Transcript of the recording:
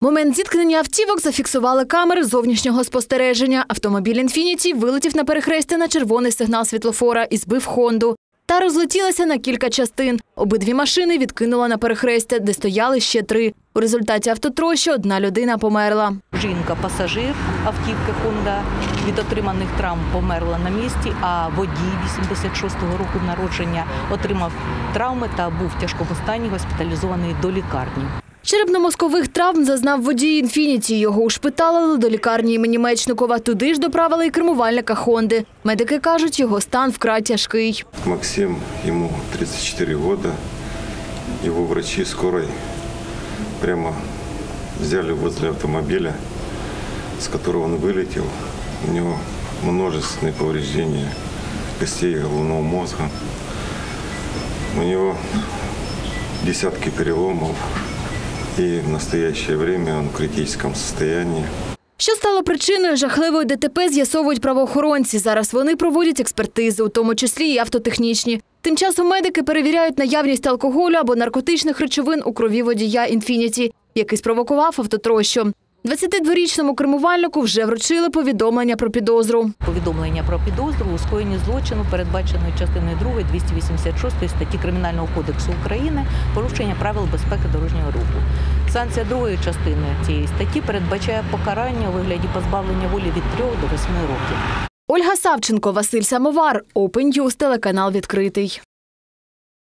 Момент зіткнення автівок зафіксували камери зовнішнього спостереження. Автомобіль «Інфініті» вилетів на перехрестя на червоний сигнал світлофора і збив Хонду. Та розлетілася на кілька частин. Обидві машини відкинула на перехрестя, де стояли ще три. У результаті автотрощі одна людина померла. Жінка, пасажир автівки Honda від отриманих травм померла на місці, а водій 86-го року народження отримав травми та був в тяжкому стані госпіталізований до лікарні. Черепно-мозкових травм зазнав водій «Інфініті». Його ушпиталили до лікарні імені Мечникова. Туди ж доправили і кермувальника «Хонди». Медики кажуть, його стан вкрай тяжкий. Максим, ему 34 года. Его врачи скорой прямо взяли возле автомобиля, с которого он вылетел. У него множественные повреждения костей головного мозга. У него десятки переломов. И в настоящее время он в критическом состоянии. Що стало причиною жахливої ДТП, з'ясовують правоохоронці. Зараз вони проводять експертизи, у тому числі і автотехнічні. Тим часом медики перевіряють наявність алкоголю або наркотичних речовин у крові водія «Інфініті», який спровокував автотрощу. 22-річному кермувальнику вже вручили повідомлення про підозру. Повідомлення про підозру у скоєнні злочину, передбаченої частиною 2 286 статті Кримінального кодексу України, порушення правил безпеки дорожнього руху. Санкція другої частини цієї статті передбачає покарання у вигляді позбавлення волі від 3 до 8 років. Ольга Савченко, Василь Самовар, Open News, телеканал відкритий.